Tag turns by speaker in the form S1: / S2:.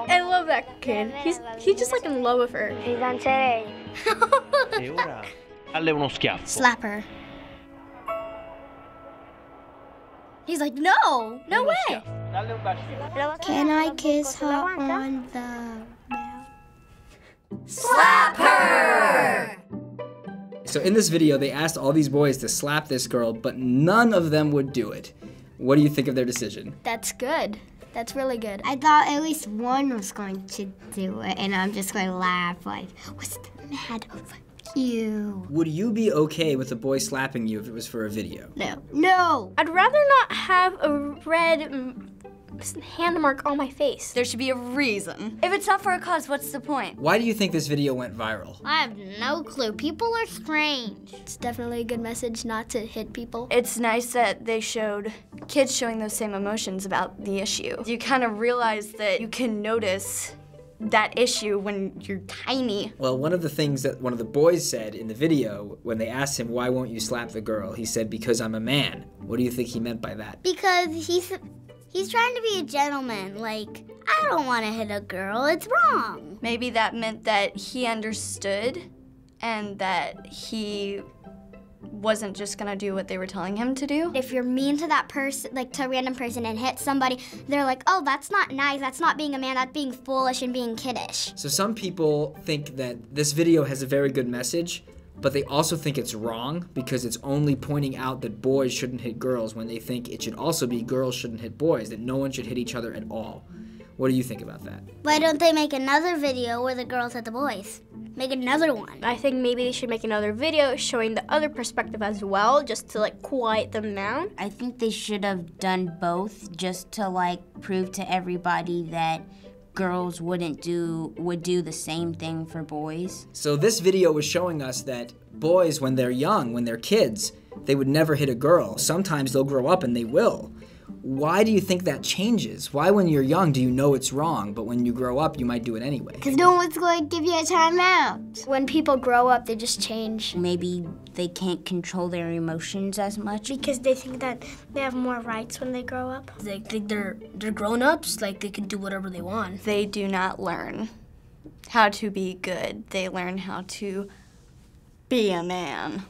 S1: gusto.
S2: I love that kid. He's he's just like in love with her.
S1: Fidanzerei.
S3: E ora dalle uno schiaffo.
S2: Slap her. He's like, no, no way.
S3: schiaffo. Dalle un bacino.
S1: Can I kiss her on the mouth? Slap her!
S4: So in this video, they asked all these boys to slap this girl, but none of them would do it. What do you think of their decision?
S2: That's good. That's really good.
S1: I thought at least one was going to do it, and I'm just going to laugh like, what's the matter with you?
S4: Would you be okay with a boy slapping you if it was for a video?
S1: No. No!
S2: I'd rather not have a red hand mark on my face.
S5: There should be a reason. If it's not for a cause, what's the point?
S4: Why do you think this video went viral?
S1: I have no clue. People are strange.
S2: It's definitely a good message not to hit people.
S5: It's nice that they showed kids showing those same emotions about the issue. You kind of realize that you can notice that issue when you're tiny.
S4: Well, one of the things that one of the boys said in the video when they asked him, Why won't you slap the girl? He said, Because I'm a man. What do you think he meant by that?
S1: Because he's he's trying to be a gentleman. Like, I don't want to hit a girl. It's wrong.
S5: Maybe that meant that he understood and that he wasn't just gonna do what they were telling him to do.
S1: If you're mean to that person, like to a random person, and hit somebody, they're like, "Oh, that's not nice. That's not being a man. That's being foolish and being kiddish."
S4: So some people think that this video has a very good message, but they also think it's wrong because it's only pointing out that boys shouldn't hit girls when they think it should also be girls shouldn't hit boys, that no one should hit each other at all. What do you think about that?
S1: Why don't they make another video where the girls hit the boys? Make another one.
S2: I think maybe they should make another video showing the other perspective as well, just to like quiet them down.
S6: I think they should have done both just to like prove to everybody that girls wouldn't do would do the same thing for boys.
S4: So this video was showing us that boys when they're young, when they're kids, they would never hit a girl. Sometimes they'll grow up and they will. Why do you think that changes? Why when you're young do you know it's wrong, but when you grow up you might do it anyway?
S1: Because no one's going to give you a timeout.
S2: When people grow up, they just change.
S6: Maybe they can't control their emotions as much.
S2: Because they think that they have more rights when they grow up.
S7: They think they're they're grown ups, like they can do whatever they want.
S5: They do not learn how to be good. They learn how to be a man.